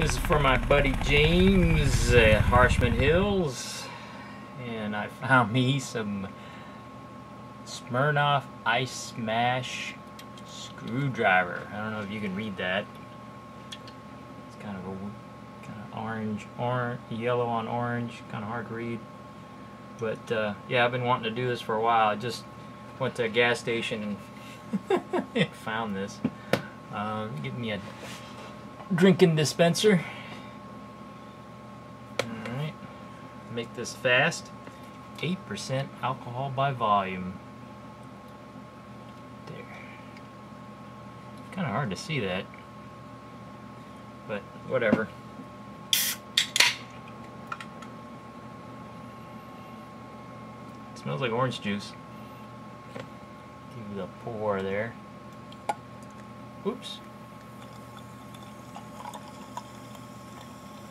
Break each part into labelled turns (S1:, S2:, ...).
S1: This is for my buddy James at Harshman Hills. And I found me some Smirnoff Ice Smash screwdriver. I don't know if you can read that. It's kind of a kind of orange, orange, yellow on orange, kind of hard to read. But uh, yeah, I've been wanting to do this for a while. I just went to a gas station and found this. Uh, give me a drinking dispenser. Alright, make this fast. 8% alcohol by volume. There. Kind of hard to see that. But whatever. smells like orange juice. Give you the pour there. Oops.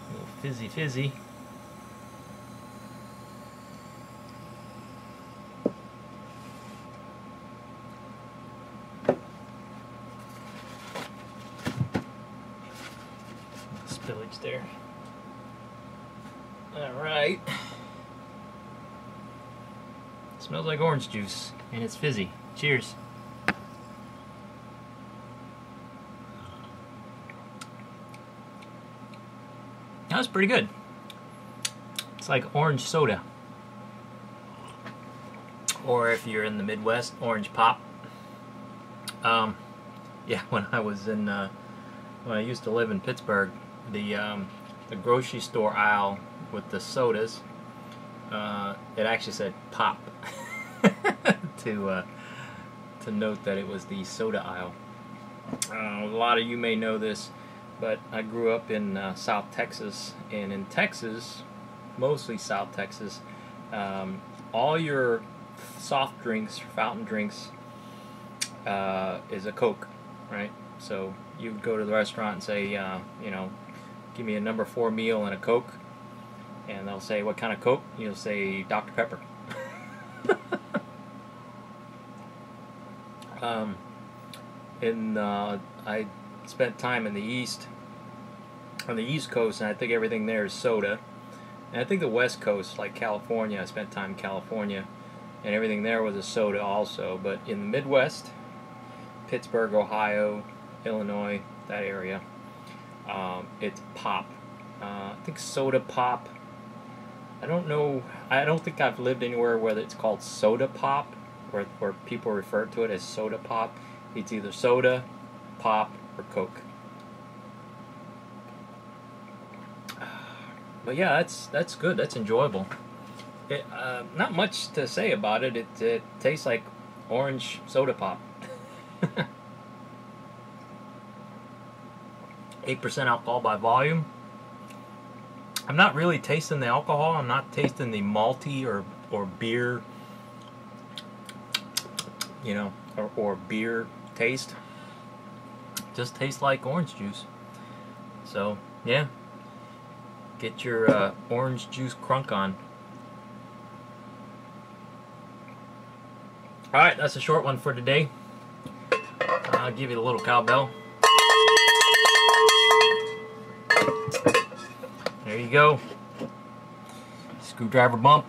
S1: A little fizzy fizzy. Spillage there. Alright. Smells like orange juice, and it's fizzy. Cheers. Was pretty good. It's like orange soda. Or if you're in the Midwest, orange pop. Um, yeah, when I was in, uh, when I used to live in Pittsburgh, the um, the grocery store aisle with the sodas, uh, it actually said pop to uh, to note that it was the soda aisle. Uh, a lot of you may know this but I grew up in uh, South Texas, and in Texas, mostly South Texas, um, all your soft drinks, fountain drinks, uh, is a Coke, right? So you go to the restaurant and say, uh, you know, give me a number four meal and a Coke, and they'll say, what kind of Coke? You'll say Dr. Pepper. um, and uh, I spent time in the East, on the East Coast, and I think everything there is soda. And I think the West Coast, like California, I spent time in California, and everything there was a soda also. But in the Midwest, Pittsburgh, Ohio, Illinois, that area, um, it's pop. Uh, I think soda pop. I don't know. I don't think I've lived anywhere where it's called soda pop, or where people refer to it as soda pop. It's either soda, pop, or Coke. But yeah, that's that's good. That's enjoyable. It, uh, not much to say about it. It, it tastes like orange soda pop. Eight percent alcohol by volume. I'm not really tasting the alcohol. I'm not tasting the malty or or beer. You know, or, or beer taste just tastes like orange juice. So, yeah. Get your uh, orange juice crunk on. Alright, that's a short one for today. I'll give you the little cowbell. There you go. Screwdriver bump.